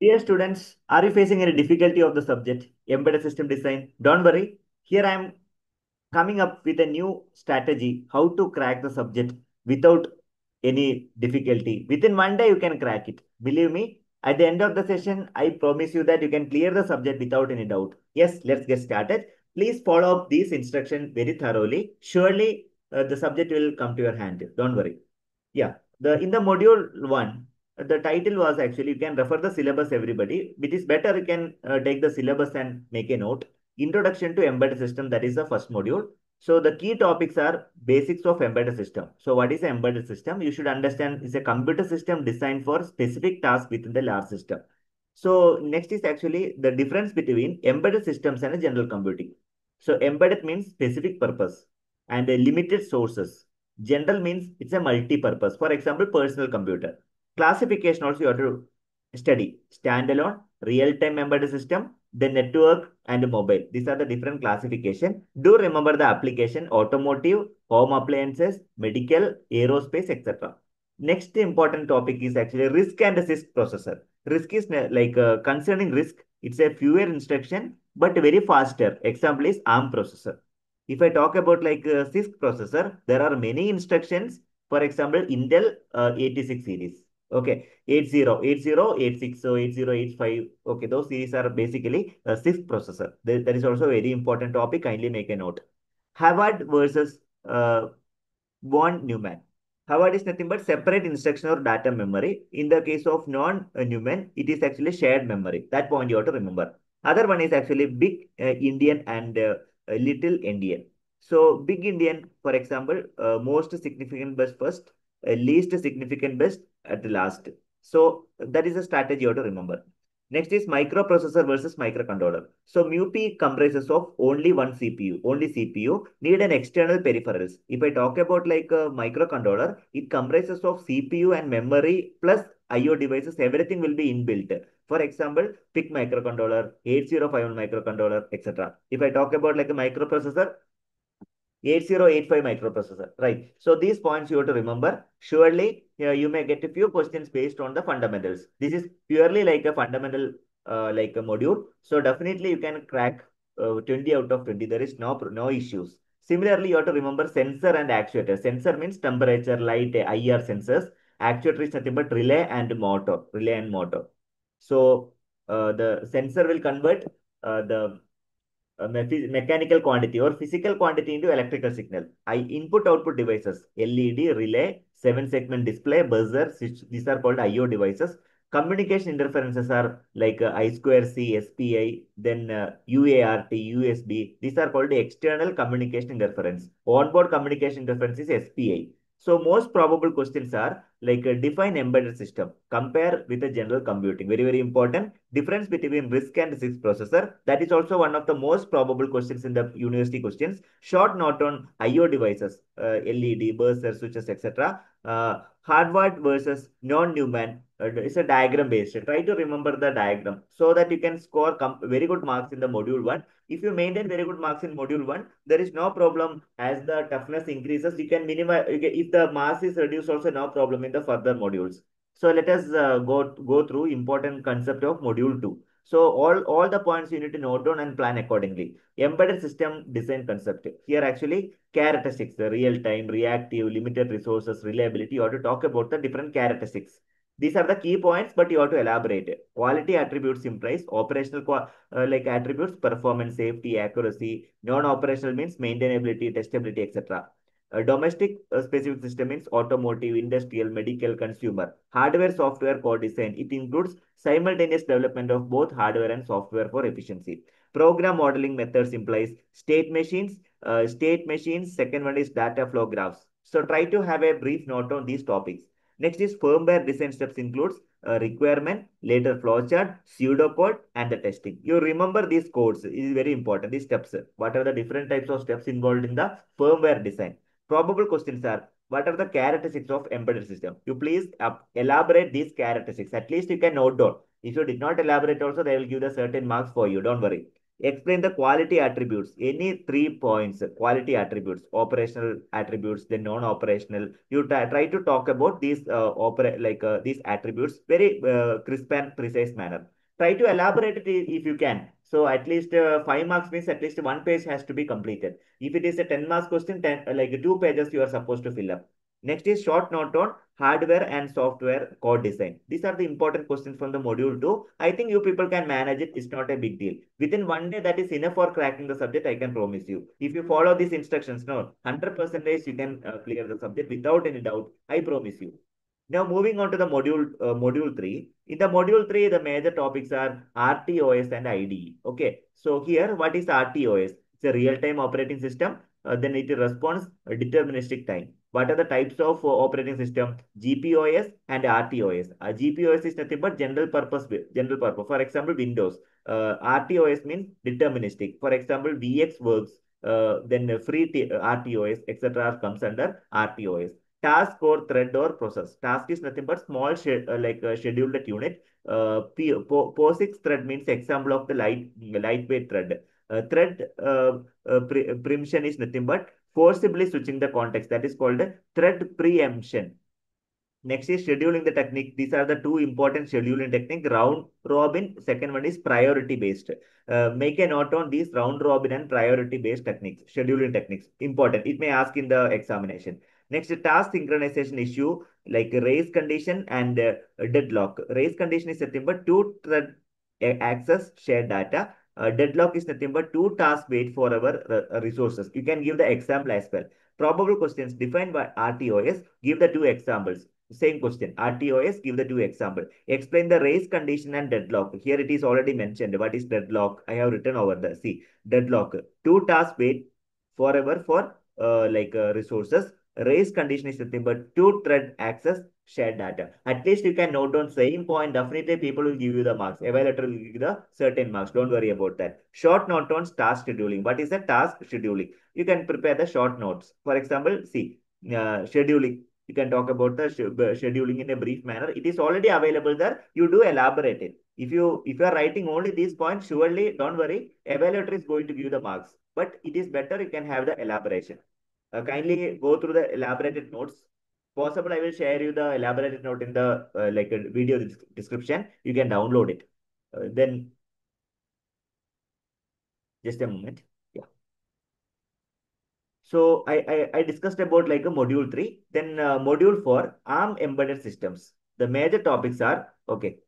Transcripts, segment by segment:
Dear students, are you facing any difficulty of the subject, embedded system design? Don't worry. Here I am coming up with a new strategy how to crack the subject without any difficulty. Within one day, you can crack it. Believe me, at the end of the session, I promise you that you can clear the subject without any doubt. Yes, let's get started. Please follow up these instructions very thoroughly. Surely, uh, the subject will come to your hand. Don't worry. Yeah, the in the module one, the title was actually you can refer the syllabus everybody. It is better you can uh, take the syllabus and make a note. Introduction to embedded system that is the first module. So the key topics are basics of embedded system. So what is embedded system? You should understand is a computer system designed for specific tasks within the large system. So next is actually the difference between embedded systems and general computing. So embedded means specific purpose and limited sources. General means it's a multi-purpose. For example, personal computer. Classification also you have to study. Standalone, real-time embedded system, the network and mobile. These are the different classification. Do remember the application, automotive, home appliances, medical, aerospace, etc. Next important topic is actually RISC and CISC processor. RISC is like uh, concerning RISC, it's a fewer instruction, but very faster. Example is ARM processor. If I talk about like uh, CISC processor, there are many instructions. For example, Intel uh, 86 series. Okay, 80, 80, 86, so 80, 85. Okay, those series are basically a CISC processor. There, that is also a very important topic. Kindly make a note. Harvard versus uh, von Neumann. Harvard is nothing but separate instruction or data memory. In the case of von Neumann, it is actually shared memory. That point you have to remember. Other one is actually big uh, endian and uh, little endian. So big endian, for example, uh, most significant bus first, uh, least significant best at the last. So that is a strategy you have to remember. Next is microprocessor versus microcontroller. So MUPI comprises of only one CPU, only CPU, need an external peripherals. If I talk about like a microcontroller, it comprises of CPU and memory plus IO devices, everything will be inbuilt. For example, PIC microcontroller, 8051 microcontroller, etc. If I talk about like a microprocessor, 8085 microprocessor, right? So these points you have to remember. Surely uh, you may get a few questions based on the fundamentals. This is purely like a fundamental uh, like a module. So definitely you can crack uh, 20 out of 20. There is no, no issues. Similarly, you have to remember sensor and actuator. Sensor means temperature, light, IR sensors. Actuator is nothing but relay and motor, relay and motor. So uh, the sensor will convert uh, the mechanical quantity or physical quantity into electrical signal. I input output devices, LED, relay, seven segment display, buzzer, these are called IO devices. Communication interferences are like uh, I2C, SPI, then uh, UART, USB. These are called external communication interference. Onboard communication interference is SPI. So most probable questions are like a define embedded system. Compare with a general computing. Very, very important. Difference between RISC and CISC processor. That is also one of the most probable questions in the university questions. Short note on IO devices, uh, LED, buzzer, switches, etc. Uh, Harvard versus von Neumann. It's a diagram based. Try to remember the diagram so that you can score very good marks in the module one. If you maintain very good marks in module one, there is no problem as the toughness increases. You can minimize, if the mass is reduced also no problem in the further modules. So let us uh, go, go through important concept of module two. So all, all the points you need to note down and plan accordingly. Embedded system design concept. Here actually characteristics, the real time, reactive, limited resources, reliability. You have to talk about the different characteristics. These are the key points, but you have to elaborate. Quality attributes implies operational uh, like attributes, performance, safety, accuracy. Non-operational means maintainability, testability, etc. A domestic uh, specific system means automotive, industrial, medical, consumer. Hardware, software, co-design. It includes simultaneous development of both hardware and software for efficiency. Program modeling methods implies state machines, uh, state machines. Second one is data flow graphs. So try to have a brief note on these topics. Next is firmware design steps includes uh, requirement, later flowchart, pseudocode, and the testing. You remember these codes it is very important. These steps. What are the different types of steps involved in the firmware design? Probable questions are what are the characteristics of embedded system? You please uh, elaborate these characteristics. At least you can note down. If you did not elaborate also, they will give the certain marks for you. Don't worry. Explain the quality attributes. Any three points, quality attributes, operational attributes, then non-operational. You try to talk about these uh, opera like uh, these attributes very uh, crisp and precise manner. Try to elaborate it if you can. So at least uh, five marks means at least one page has to be completed. If it is a 10 marks question, 10, like two pages you are supposed to fill up. Next is short note on hardware and software code design. These are the important questions from the module 2. I think you people can manage it. It's not a big deal. Within one day, that is enough for cracking the subject, I can promise you. If you follow these instructions, no, 100% you can uh, clear the subject without any doubt. I promise you. Now moving on to the module uh, module 3. In the module 3, the major topics are RTOS and IDE. Okay, so here what is RTOS? It's a real-time operating system. Uh, then it responds deterministic time. What are the types of uh, operating system? GPOS and RTOS. Uh, GPOS is nothing but general purpose. General purpose. For example, Windows. Uh, RTOS means deterministic. For example, VxWorks. Uh, then FreeRTOS, etc. comes under RTOS task or thread or process. Task is nothing but small uh, like uh, scheduled unit. Uh, P po POSIX thread means example of the light lightweight thread. Uh, thread uh, uh, pre preemption is nothing but forcibly switching the context. That is called thread preemption. Next is scheduling the technique. These are the two important scheduling technique. Round robin. Second one is priority based. Uh, make a note on these round robin and priority based techniques. Scheduling techniques. Important. It may ask in the examination. Next, task synchronization issue like race condition and uh, deadlock. Race condition is nothing but two thread access shared data. Uh, deadlock is nothing but two tasks wait for our uh, resources. You can give the example as well. Probable questions defined by RTOS. Give the two examples. Same question. RTOS, give the two example. Explain the race condition and deadlock. Here it is already mentioned. What is deadlock? I have written over there. See, deadlock. Two tasks wait forever for uh, like uh, resources race condition is nothing but two thread access shared data. At least you can note down same point. Definitely people will give you the marks. Evaluator will give you the certain marks. Don't worry about that. Short note on task scheduling. What is the task scheduling? You can prepare the short notes. For example, see, uh, scheduling. You can talk about the scheduling in a brief manner. It is already available there. You do elaborate it. If you if you are writing only these points, surely don't worry. Evaluator is going to give you the marks. But it is better you can have the elaboration. Uh, kindly go through the elaborated notes. Possible, I will share you the elaborated note in the uh, like a video description. You can download it. Uh, then, just a moment. Yeah. So I, I, I discussed about like a module three. Then uh, module four, ARM embedded systems. The major topics are okay.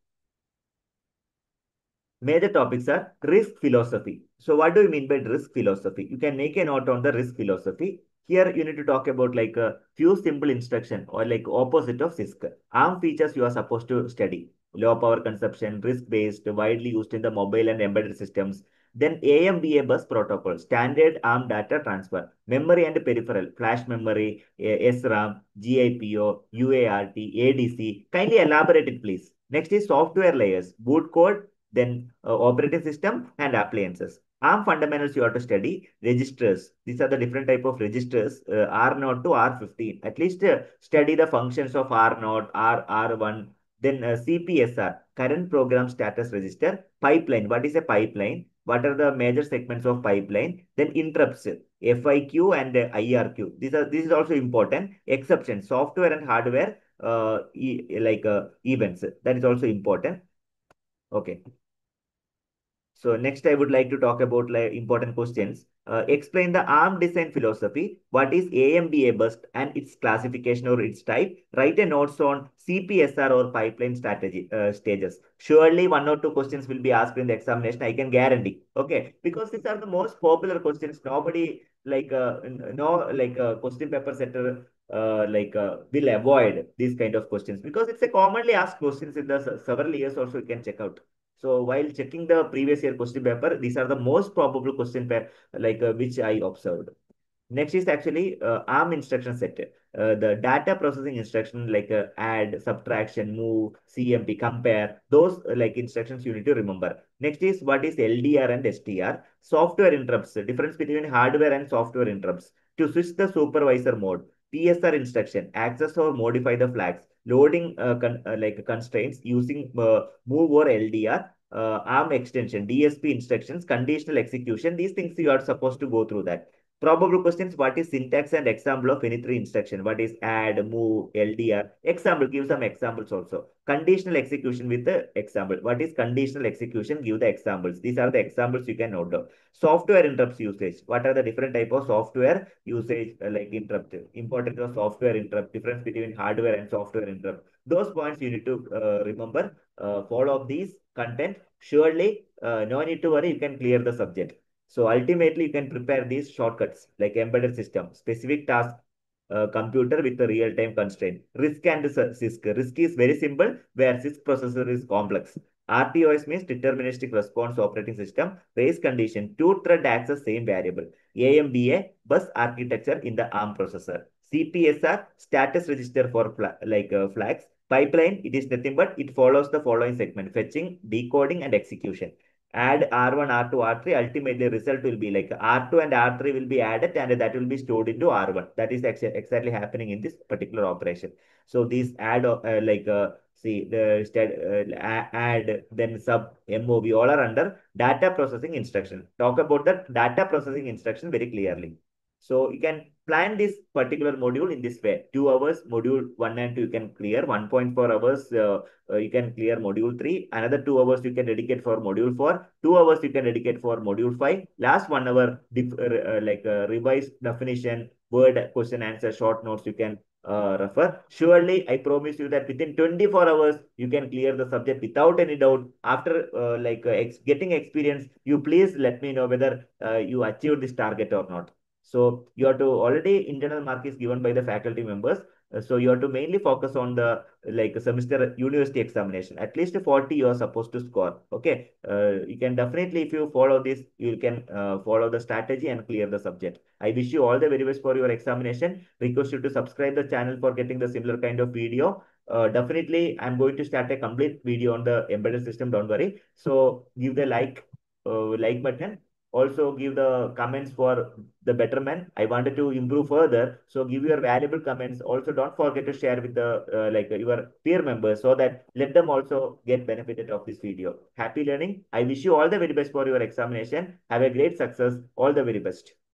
Major topics are RISC philosophy. So what do you mean by RISC philosophy? You can make a note on the RISC philosophy. Here you need to talk about like a few simple instruction or like opposite of CISC. ARM features you are supposed to study. Low power consumption, RISC-based, widely used in the mobile and embedded systems. Then AMBA bus protocol, standard ARM data transfer, memory and peripheral, flash memory, SRAM, GPIO, UART, ADC. Kindly elaborate it, please. Next is software layers, boot code, then uh, operating system and appliances. ARM fundamentals you have to study. Registers. These are the different type of registers. Uh, R0 to R15. At least uh, study the functions of R0, R, R1. Then uh, CPSR. Current program status register. Pipeline. What is a pipeline? What are the major segments of pipeline? Then interrupts. FIQ and uh, IRQ. These are this is also important. Exception. Software and hardware uh, e like uh, events. That is also important. Okay. So next I would like to talk about like important questions. Uh, explain the ARM design philosophy. What is AMBA bus and its classification or its type? Write a notes on CPSR or pipeline strategy uh, stages. Surely one or two questions will be asked in the examination. I can guarantee. Okay, because these are the most popular questions. Nobody like uh, no like uh, question paper setter uh, like uh, will avoid these kind of questions because it's a commonly asked questions in the several years also you can check out. So while checking the previous year question paper, these are the most probable question paper like uh, which I observed. Next is actually uh, ARM instruction set. Uh, the data processing instruction like uh, add, subtraction, move, CMP, compare, those uh, like instructions you need to remember. Next is what is LDR and STR. Software interrupts, difference between hardware and software interrupts. To switch the supervisor mode, PSR instruction, access or modify the flags loading uh, con uh, like constraints using uh, move or LDR, ARM extension, DSP instructions, conditional execution. These things you are supposed to go through that. Probable questions, what is syntax and example of any three instruction? What is add, move, LDR? Example, give some examples also. Conditional execution with the example. What is conditional execution? Give the examples. These are the examples you can note down. Software interrupts usage. What are the different type of software usage uh, like interrupt? Importance of software interrupt, difference between hardware and software interrupt. Those points you need to uh, remember. Uh, follow these content. Surely, uh, no need to worry, you can clear the subject. So ultimately, you can prepare these shortcuts like embedded system, specific task, uh, computer with a real-time constraint. RISC and CISC. RISC is very simple, where CISC processor is complex. RTOS means deterministic response operating system. Race condition, two thread access same variable. AMBA, bus architecture in the ARM processor. CPSR, status register for like uh, flags. Pipeline, it is nothing but it follows the following segment, fetching, decoding, and execution add R1, R2, R3, ultimately result will be like R2 and R3 will be added and that will be stored into R1. That is exactly happening in this particular operation. So these add uh, like uh, see the uh, add then sub MOV all are under data processing instruction. Talk about the data processing instruction very clearly. So you can plan this particular module in this way. Two hours, module one and two you can clear. 1.4 hours, uh, uh, you can clear module three. Another two hours you can dedicate for module four. Two hours you can dedicate for module five. Last one hour, uh, like uh, revise definition, word, question, answer, short notes you can uh, refer. Surely, I promise you that within 24 hours, you can clear the subject without any doubt. After uh, like uh, ex getting experience, you please let me know whether uh, you achieved this target or not. So you have to already internal mark is given by the faculty members. Uh, so you have to mainly focus on the like semester university examination. At least 40 you are supposed to score. Okay. Uh, you can definitely, if you follow this, you can uh, follow the strategy and clear the subject. I wish you all the very best for your examination. Request you to subscribe the channel for getting the similar kind of video. Uh, definitely, I'm going to start a complete video on the embedded system. Don't worry. So give the like, uh, like button also give the comments for the betterment. I wanted to improve further. So give your valuable comments. Also, don't forget to share with the uh, like your peer members so that let them also get benefited of this video. Happy learning. I wish you all the very best for your examination. Have a great success. All the very best.